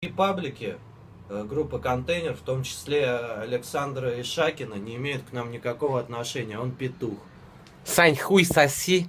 И паблики э, группа «Контейнер», в том числе Александра Ишакина, не имеют к нам никакого отношения. Он петух. Сань, хуй соси.